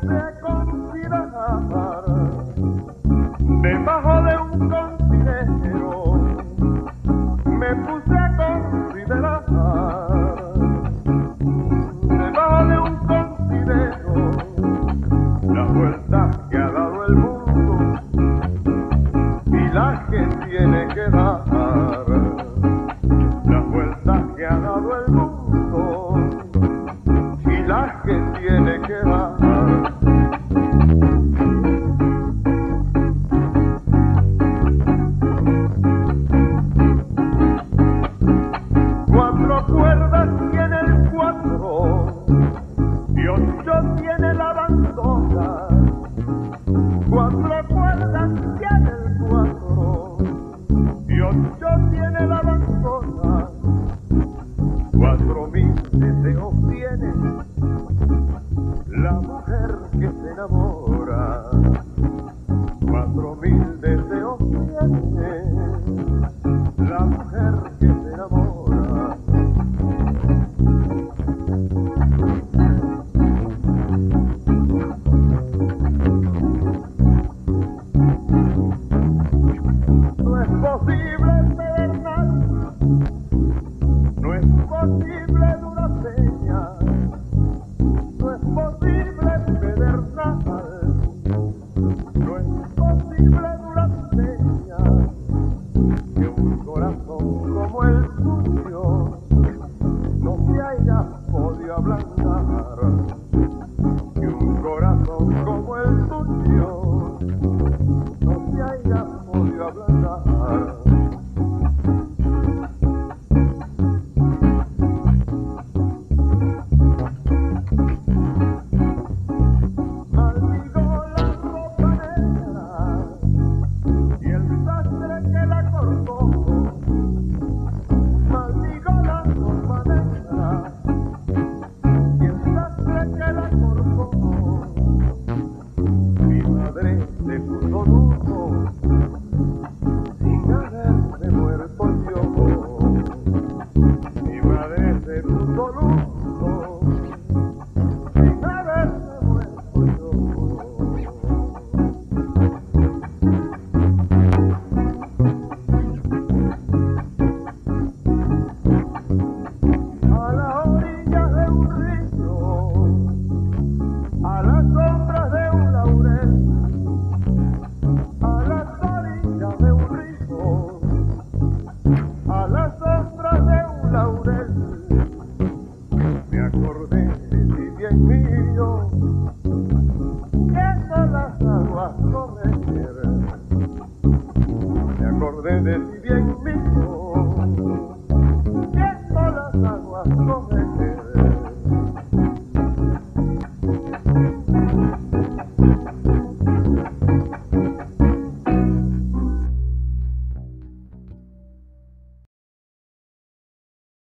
se considerar debajo de un considero me puse a considerar. Debajo de un considero la vuelta que ha dado el mundo y la que tiene que dar. acuerdas tiene el cuatro y ocho tiene la bandona. Cuatro cuerdas tiene el cuatro y ocho tiene la bandona. Cuatro mil deseos tiene la mujer que se enamora. Cuatro mil deseos. No es posible pedir nada. No es posible dura la. Que un corazón como el tuyo no se haya podido ablandar, Que un corazón como el tuyo. Solution. río que las aguas no. Me acordé de ti bien mío.